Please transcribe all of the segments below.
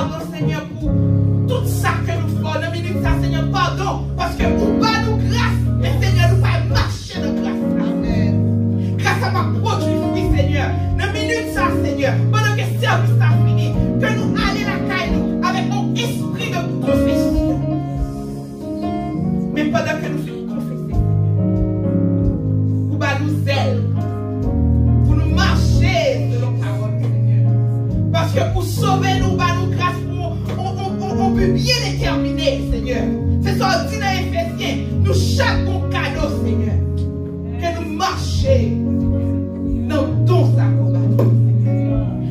pardon, Seigneur, pour tout bien déterminer, Seigneur. C'est ça dit dans Éphésiens. Nous chaque cadeau, Seigneur. Que nous marchions dans ton sac.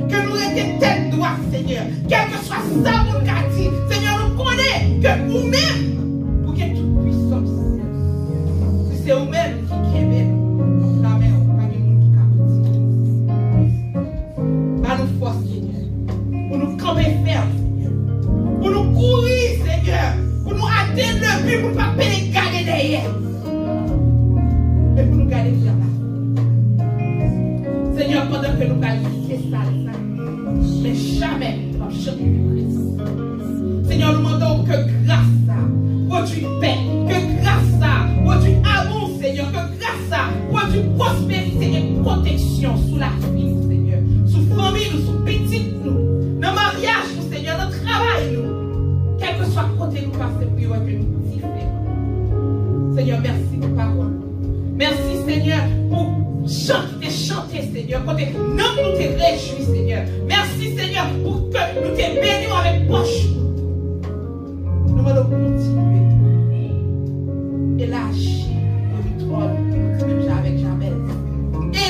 Que nous restions tête droite, Seigneur. Quel que soit ça, mon Seigneur, nous connaissons que nous-mêmes, Le but, pour ne pas garder derrière. Pour nous garder vers là. Seigneur, pendant que nous c'est ça. Mais jamais Christ. Seigneur, nous demandons que grâce à produit paix, que grâce à produit amour, Seigneur, que grâce à produit prospérité protection sous la vie, Seigneur, sous famille, nous, sous petite nous, dans mariage, nous, Seigneur, dans travail, nous, quel que soit côté nous Seigneur, merci pour parole. Merci, Seigneur, pour chant qui t'est chanté, Seigneur, quand non nous t'es réjoui, Seigneur. Merci, Seigneur, pour que nous t'es bénis avec poche. Nous allons continuer. Élargir le territoire, même avec Jabez.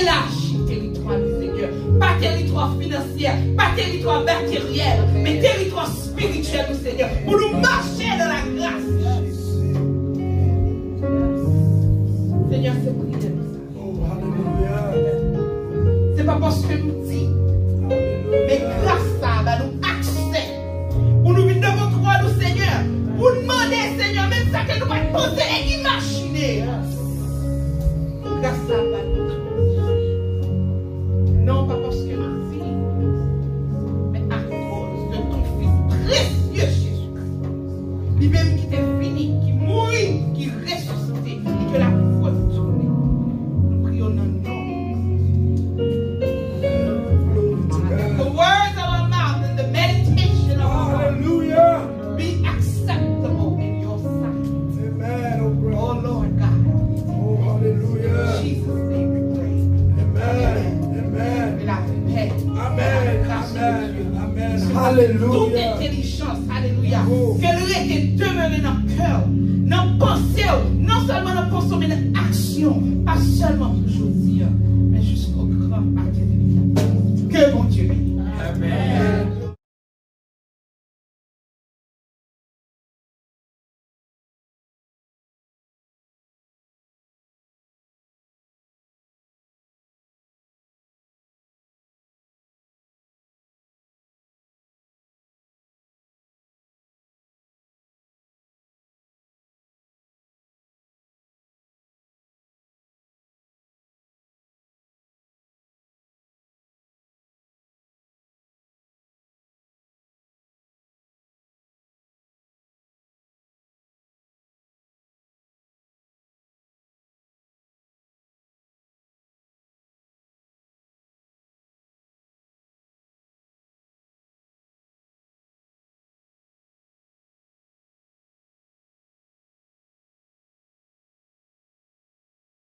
Élargir le territoire, Seigneur. Pas territoire financier, pas territoire matériel, mais territoire spirituel, Seigneur. Pour nous marcher Jem di Men grasa ba nou akse Pou nou vin devon kwa nou seigneur. Pou nou mande seigneur Men sa ke nou pa pose e gil toute intelligence, alléluia, ait été demeurée dans le cœur, dans la pensée, non seulement dans la pensée, mais dans l'action, pas seulement aujourd'hui, mais jusqu'au grand matin de